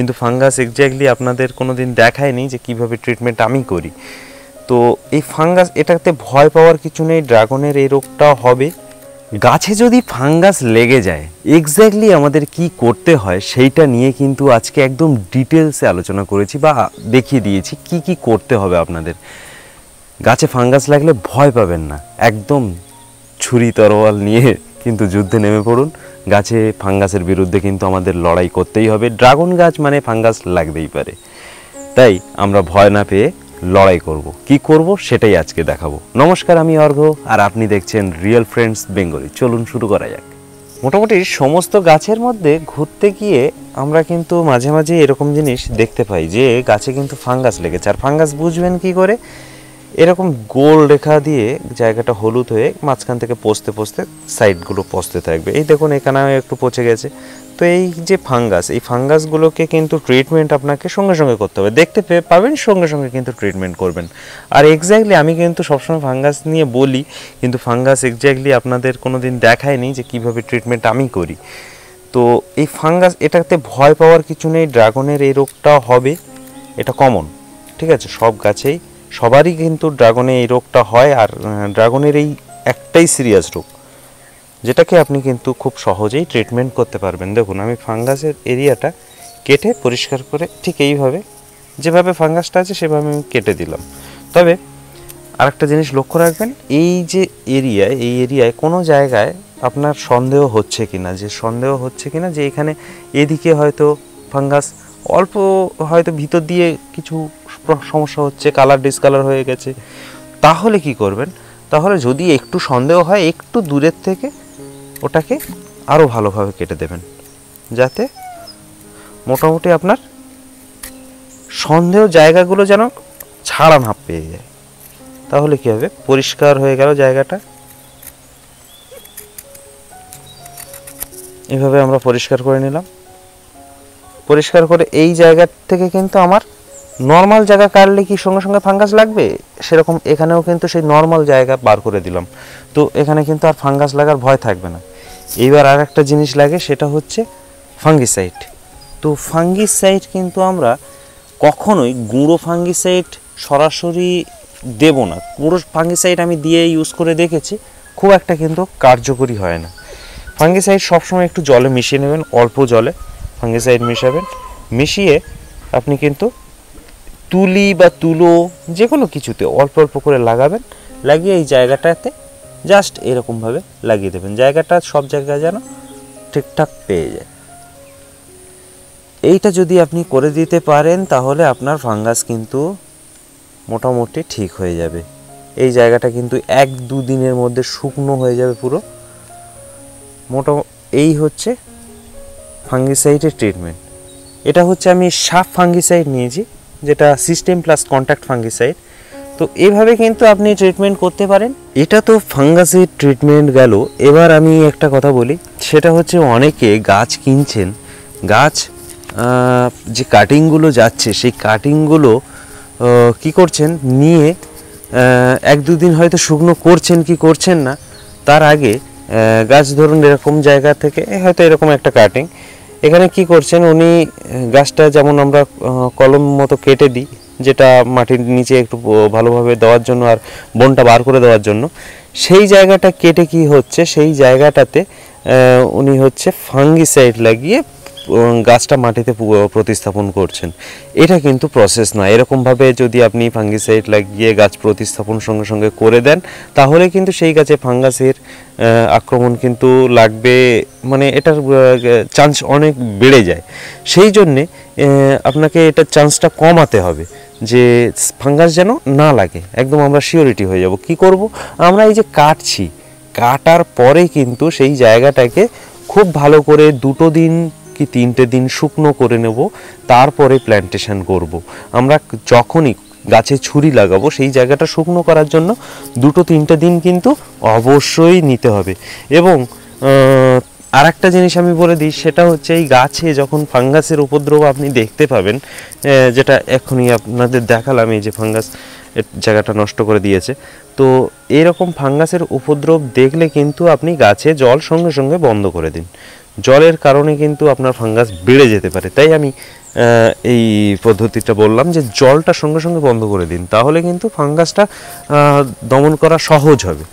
কিন্তু fungus exactly আপনাদের কোনো দিন দেখায়নি যে কীভাবে ট্রিটমেন্ট আমি করি। তো এই ফাঙ্গাস এটাতে ভয় পাওয়ার কিছু নেই ড্রাগনের এই রোগটা হবে। গাছে যদি ফাঙ্গাস লেগে যায় এক্স্যাক্টলি আমাদের কি করতে হয় সেইটা নিয়ে কিন্তু আজকে একদম ডিটেলসে আলোচনা করেছি বা দেখিয়ে দিয়েছি কি কি করতে হবে আপনাদের। গাছে ফাঙ্গাস লাগলে ভয় পাবেন না, একদম ছুরি তরোয়াল নিয়ে কিন্তু যুদ্ধে নেমে পড়ুন। গাছে ফাঙ্গাসের বিরুদ্ধে কিন্তু আমাদের লড়াই করতেই হবে। ড্রাগন গাছ মানে ফাঙ্গাস লাগতেই পারে। তাই আমরা ভয় না পেয়ে লড়াই করব। কি করব সেটাই আজকে দেখাবো। নমস্কার, আমি অর্ঘ আর আপনি দেখছেন রিয়েল ফ্রেন্ডস বেঙ্গলি চলুন শুরু করা যাক। মোটামুটি সমস্ত গাছের মধ্যে ঘুরতে গিয়ে আমরা কিন্তু মাঝে মাঝে এরকম জিনিস দেখতে পাই যে গাছে কিন্তু ফাঙ্গাস লেগেছে। আর ফাঙ্গাস বুঝবেন কি করে? এরকম গোল রেখা দিয়ে জায়গাটা হলুদ হয়ে মাঝখান থেকে পচতে পচতে সাইডগুলো পচতে থাকবে। এই দেখুন, এখানেও একটু পচে গেছে। তো এই যে ফাঙ্গাস, এই ফাঙ্গাসগুলোকে কিন্তু ট্রিটমেন্ট আপনাকে সঙ্গে সঙ্গে করতে হবে। দেখতে পেয়ে পাবেন, সঙ্গে সঙ্গে কিন্তু ট্রিটমেন্ট করবেন। আর এক্স্যাক্টলি আমি কিন্তু সবসময় ফাঙ্গাস নিয়ে বলি, কিন্তু ফাঙ্গাস এক্স্যাক্টলি আপনাদের কোনো দিন দেখায়নি যে কীভাবে ট্রিটমেন্ট আমি করি। তো এই ফাঙ্গাস, এটাতে ভয় পাওয়ার কিছু নেই, ড্রাগনের এই রোগটা হবে, এটা কমন ঠিক আছে? সব গাছেই সবারই কিন্তু ড্রাগনে এই রোগটা হয় আর ড্রাগনের এই একটাই সিরিয়াস রোগ, যেটাকে আপনি কিন্তু খুব সহজেই ট্রিটমেন্ট করতে পারবেন। দেখুন, আমি ফাঙ্গাসের এরিয়াটা কেটে পরিষ্কার করে ঠিক এইভাবে, যেভাবে ফাঙ্গাসটা আছে সেভাবে আমি কেটে দিলাম। তবে আরেকটা জিনিস লক্ষ্য রাখবেন, এই যে এরিয়ায় এই এরিয়ায় কোনো জায়গায় আপনার সন্দেহ হচ্ছে কি না যে সন্দেহ হচ্ছে কি না যে এখানে এদিকে হয়তো ফাঙ্গাস অল্প হয়তো ভিতর দিয়ে কিছু সমস্যা হচ্ছে কালার ডিসকালার হয়ে গেছে। তাহলে কি করবেন? তাহলে যদি একটু সন্দেহ হয়, একটু দূরের থেকে ওটাকে আরও ভালোভাবে কেটে দেবেন। যাতে মোটামুটি আপনার সন্দেহ জায়গাগুলো যেন ছাড়া না পেয়ে যায়। তাহলে কি হবে? পরিষ্কার হয়ে গেল জায়গাটা। এভাবে আমরা পরিষ্কার করে নিলাম। পরিষ্কার করে এই জায়গা থেকে কিন্তু আমার নর্মাল জায়গা কাটলে কি সঙ্গে সঙ্গে ফাঙ্গাস লাগবে? সেরকম এখানেও কিন্তু সেই নর্মাল জায়গা বার করে দিলাম। তো এখানে কিন্তু আর ফাঙ্গাস লাগার ভয় থাকবে না। এইবার আর একটা জিনিস লাগে, সেটা হচ্ছে ফাঙ্গিসাইড তো ফাঙ্গিসাইড কিন্তু আমরা কখনোই গুঁড়ো ফাঙ্গিসাইড সরাসরি দেব না। গুঁড়ো ফাঙ্গিসাইড আমি দিয়ে ইউজ করে দেখেছি, খুব একটা কিন্তু কার্যকরী হয় না। ফাঙ্গিসাইড সবসময় একটু জলে মিশিয়ে নেবেন, অল্প জলে ফাঙ্গিসাইড মিশাবেন। মিশিয়ে আপনি কিন্তু তুলি বা তুলো যে কোনো কিছুতে অল্প অল্প করে লাগাবেন। লাগিয়ে এই জায়গাটাতে জাস্ট এরকমভাবে লাগিয়ে দেবেন। জায়গাটা সব জায়গায় যেন ঠিকঠাক পেয়ে যায়। এইটা যদি আপনি করে দিতে পারেন, তাহলে আপনার ফাঙ্গাস কিন্তু মোটামুটি ঠিক হয়ে যাবে। এই জায়গাটা কিন্তু এক দু দিনের মধ্যে শুকনো হয়ে যাবে পুরো। মোটা, এই হচ্ছে ফাঙ্গিসাইডের ট্রিটমেন্ট এটা হচ্ছে আমি সাপ ফাঙ্গিসাইড নিয়েছি। যেটা সিস্টেম প্লাস কন্ট্যাক্ট ফাঙ্গিসাইড তো এভাবে কিন্তু আপনি ট্রিটমেন্ট করতে পারেন। এটা তো ফাঙ্গাসের ট্রিটমেন্ট গেল। এবার আমি একটা কথা বলি। সেটা হচ্ছে অনেকে গাছ কিনছেন। গাছ যে কাটিংগুলো যাচ্ছে, সেই কাটিংগুলো কি করছেন? নিয়ে এক দুদিন হয়তো শুকনো করছেন কি করছেন না। তার আগে গাছ ধরুন এরকম জায়গা থেকে হয়তো এরকম একটা কাটিং এখানে কি করছেন? উনি গাছটা যেমন আমরা কলম মতো কেটে দিই, যেটা মাটির নিচে একটু ভালোভাবে দেওয়ার জন্য আর বনটা বার করে দেওয়ার জন্য, সেই জায়গাটা কেটে কি হচ্ছে? সেই জায়গাটাতে উনি হচ্ছে ফাঙ্গিসাইড লাগিয়ে গাছটা মাটিতে প্রতিস্থাপন করছেন। এটা কিন্তু প্রসেস না এরকমভাবে যদি আপনি ফাঙ্গিসাইড লাগিয়ে গাছ প্রতিস্থাপন সঙ্গে সঙ্গে করে দেন, তাহলে কিন্তু সেই গাছে ফাঙ্গাসের আক্রমণ কিন্তু লাগবে মানে এটার চান্স অনেক বেড়ে যায়। সেই জন্যে আপনাকে এটার চান্সটা কমাতে হবে যে ফাঙ্গাস যেন না লাগে। একদম আমরা শিওরিটি হয়ে যাব। কি করব? আমরা এই যে কাটছি, কাটার পরে কিন্তু সেই জায়গাটাকে খুব ভালো করে দুটো দিন কি তিনটে দিন শুকনো করে নেব, তারপরে প্ল্যান্টেশন করব। আমরা যখনই গাছে ছুরি লাগাবো, সেই জায়গাটা শুকনো করার জন্য দুটো তিনটে দিন কিন্তু অবশ্যই নিতে হবে। এবং আর একটা জিনিস আমি বলে দিই, সেটা হচ্ছে এই গাছে যখন ফাঙ্গাসের উপদ্রব আপনি দেখতে পাবেন যেটা এখনই আপনাদের দেখালাম, এই যে ফাঙ্গাস জায়গাটা নষ্ট করে দিয়েছে, তো এরকম ফাঙ্গাসের উপদ্রব দেখলে কিন্তু আপনি গাছে জল সঙ্গে সঙ্গে বন্ধ করে দিন। জলের কারণে কিন্তু আপনার ফাঙ্গাস বেড়ে যেতে পারে। তাই আমি এই পদ্ধতিটা বললাম যে জলটা সঙ্গে সঙ্গে বন্ধ করে দিন, তাহলে কিন্তু ফাঙ্গাসটা দমন করা সহজ হবে,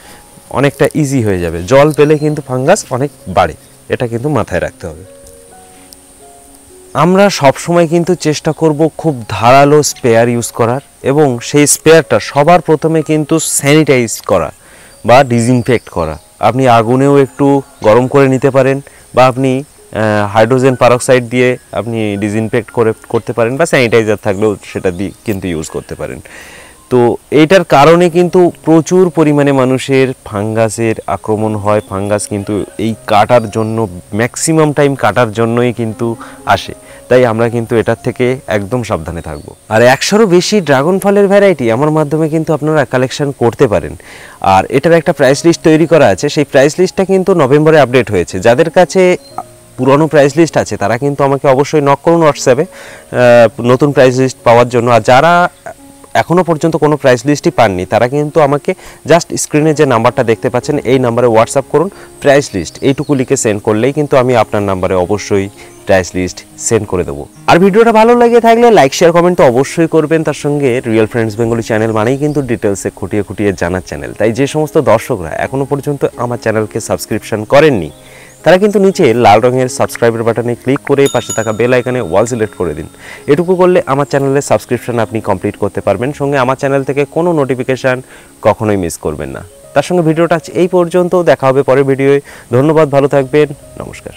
অনেকটা ইজি হয়ে যাবে। জল পেলে কিন্তু ফাঙ্গাস অনেক বাড়ে, এটা কিন্তু মাথায় রাখতে হবে। আমরা সব সময় কিন্তু চেষ্টা করব খুব ধারালো স্পেয়ার ইউজ করার এবং সেই স্পেয়ারটা সবার প্রথমে কিন্তু স্যানিটাইজ করা বা ডিসইনফেক্ট করা। আপনি আগুনেও একটু গরম করে নিতে পারেন বা আপনি হাইড্রোজেন পারক্সাইড দিয়ে আপনি ডিসইনফেক্ট করে, করতে পারেন বা স্যানিটাইজার থাকলেও সেটা দিয়ে কিন্তু ইউজ করতে পারেন। তো এইটার কারণে কিন্তু প্রচুর পরিমাণে মানুষের ফাঙ্গাসের আক্রমণ হয়। ফাঙ্গাস কিন্তু এই কাটার জন্য ম্যাক্সিমাম টাইম কাটার জন্যই কিন্তু আসে। তাই আমরা কিন্তু এটার থেকে একদম সাবধানে থাকব। আর একশোরও বেশি ড্রাগন ফলের ভ্যারাইটি আমার মাধ্যমে কিন্তু আপনারা কালেকশন করতে পারেন। আর এটার একটা প্রাইস লিস্ট তৈরি করা আছে, সেই প্রাইস লিস্টটা কিন্তু নভেম্বরে আপডেট হয়েছে। যাদের কাছে পুরনো প্রাইস লিস্ট আছে, তারা কিন্তু আমাকে অবশ্যই নক করুন হোয়াটসঅ্যাপে নতুন প্রাইস লিস্ট পাওয়ার জন্য। আর যারা এখনও পর্যন্ত কোনো প্রাইস লিস্টই পাননি, তারা কিন্তু আমাকে জাস্ট স্ক্রিনে যে নাম্বারটা দেখতে পাচ্ছেন, এই নাম্বারে হোয়াটসঅ্যাপ করুন প্রাইস লিস্ট এইটুকু লিখে সেন্ড করলেই কিন্তু আমি আপনার নাম্বারে অবশ্যই প্রাইস লিস্ট সেন্ড করে দেবো। আর ভিডিওটা ভালো লাগে থাকলে লাইক শেয়ার কমেন্ট তো অবশ্যই করবেন। তার সঙ্গে রিয়েল ফ্রেন্ডস বেঙ্গলি চ্যানেল মানেই কিন্তু ডিটেলসে খুঁটিয়ে খুঁটিয়ে জানার চ্যানেল তাই যে সমস্ত দর্শকরা এখনও পর্যন্ত আমার চ্যানেলকে সাবস্ক্রিপশন করেননি, তারা কিন্তু নিচে লাল রঙের সাবস্ক্রাইবার বাটনে ক্লিক করে পাশে থাকা বেল আইকনে ওয়াল সিলেক্ট করে দিন। এটুকু করলে আমার চ্যানেলের সাবস্ক্রিপশন আপনি কমপ্লিট করতে পারবেন। সঙ্গে আমার চ্যানেল থেকে কোনো নোটিফিকেশান কখনোই মিস করবেন না। তার সঙ্গে ভিডিওটা এই পর্যন্ত। দেখা হবে পরের ভিডিওয়ে ধন্যবাদ, ভালো থাকবেন। নমস্কার।